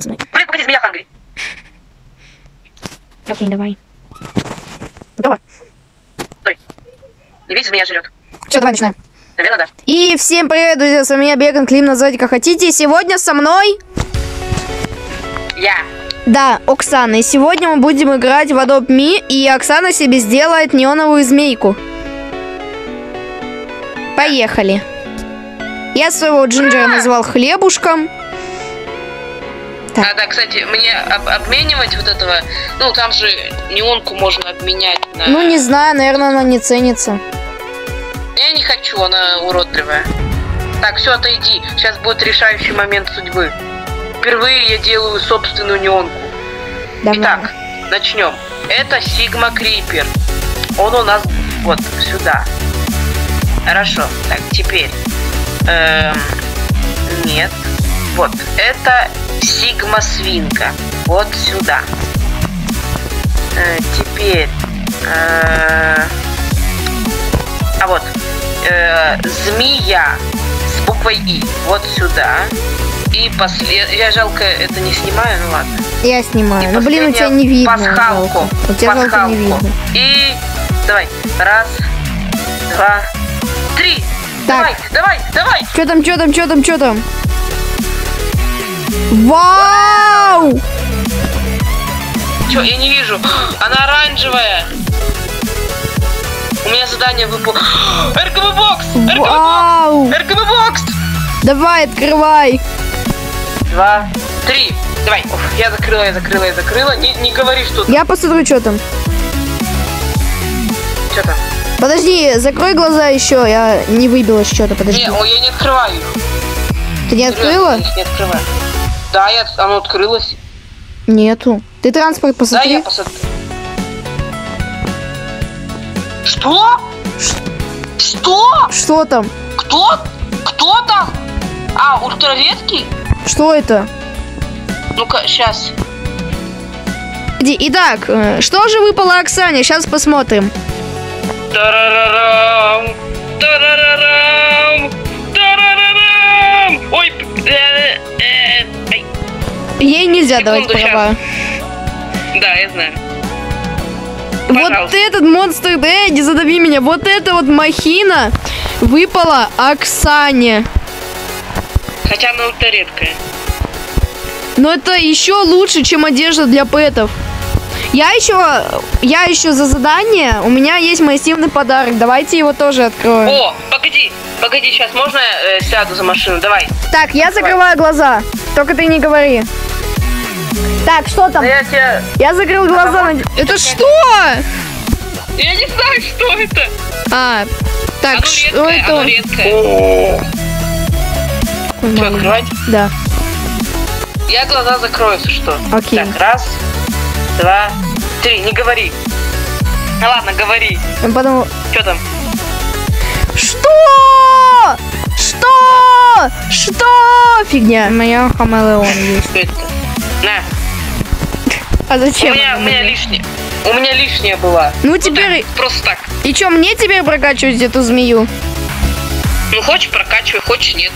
со мной. Блин, погоди, змея Хангри. Окей, давай. Готово? Стой. Не видишь, змея жрет. Все, давай начинаем. Наверное, да. И всем привет, друзья, с вами я, Беган, Клим, называйте как хотите. И сегодня со мной, Я. да, Оксана. И сегодня мы будем играть в Adopt Me, и Оксана себе сделает неоновую змейку. Поехали. Я своего Джинджера назвал Хлебушком. Так. А, да, кстати, мне об- обменивать вот этого... Ну, там же неонку можно обменять на... Ну, не знаю, наверное, она не ценится. Я не хочу, она уродливая. Так, все, отойди. Сейчас будет решающий момент судьбы. Впервые я делаю собственную неонку. Давай. Итак, начнем. Это Сигма Крипер. Он у нас вот сюда. Хорошо. Так, теперь. Эм, нет. Вот. Это Сигма Свинка. Вот сюда. Э, теперь. э, а вот. э, змея с буквой И. Вот сюда. И после... Я жалко это не снимаю, ну ладно. Я снимаю. И Ну, блин, у тебя не видно. Пасхалку. жалко. У тебя жалко Пасхалку. не видно. И давай. Раз, два, три. Так. Давай, давай, давай. Что там, что там, что там, что там? Вау! Че, я не вижу. Она оранжевая. У меня задание выпало. РКБ бокс! РКБ бокс! Вау! РКБ бокс! Давай, открывай. Два, три. Давай. Уф, я закрыла, я закрыла, я закрыла. Не, не говори, что Я посмотрю, что там. что там. Подожди, закрой глаза еще. Я не выбила что-то. Подожди. Не, ой, я не открываю их. Ты не Серьезно, открыла? я их не открываю. Да, я, оно открылось. Нету. Ты транспорт Да, посмотри. я посмотрю. Что? Что? Что там? Кто? Кто там? А, ультраредкий? Что это? Ну-ка, сейчас. Итак, э, что же выпало Оксане? Сейчас посмотрим. Тарарарам, тарарарам. Нельзя Секунду, давать права. Да, я знаю. Вот Пожалуйста. этот монстр, не задави меня. Вот эта вот махина выпала Оксане. Хотя она ультраредкая. Но это еще лучше, чем одежда для пэтов. Я еще, я еще за задание, у меня есть массивный подарок. Давайте его тоже откроем. О, погоди, погоди, сейчас можно э, сяду за машину? Давай. Так, я закрываю глаза. Только ты не говори. Так, что там? Я тебя... Я закрыл глаза. на- Это что? Я не знаю, что это. А, так, оно что редкое, это? оно редкое. Что, открывать? Да. Я глаза закрою, если что. Окей. Так, раз, два, три. Не говори. Ну ладно, говори. Я подумал, Что там? что? Что? Что? Фигня. Моя хамелеон есть. Что это? На. А У зачем? меня, она у меня лишняя. У меня лишняя была. Ну Вот теперь, так, просто так. и что, мне теперь прокачивать эту змею? Ну хочешь прокачивай, хочешь нет.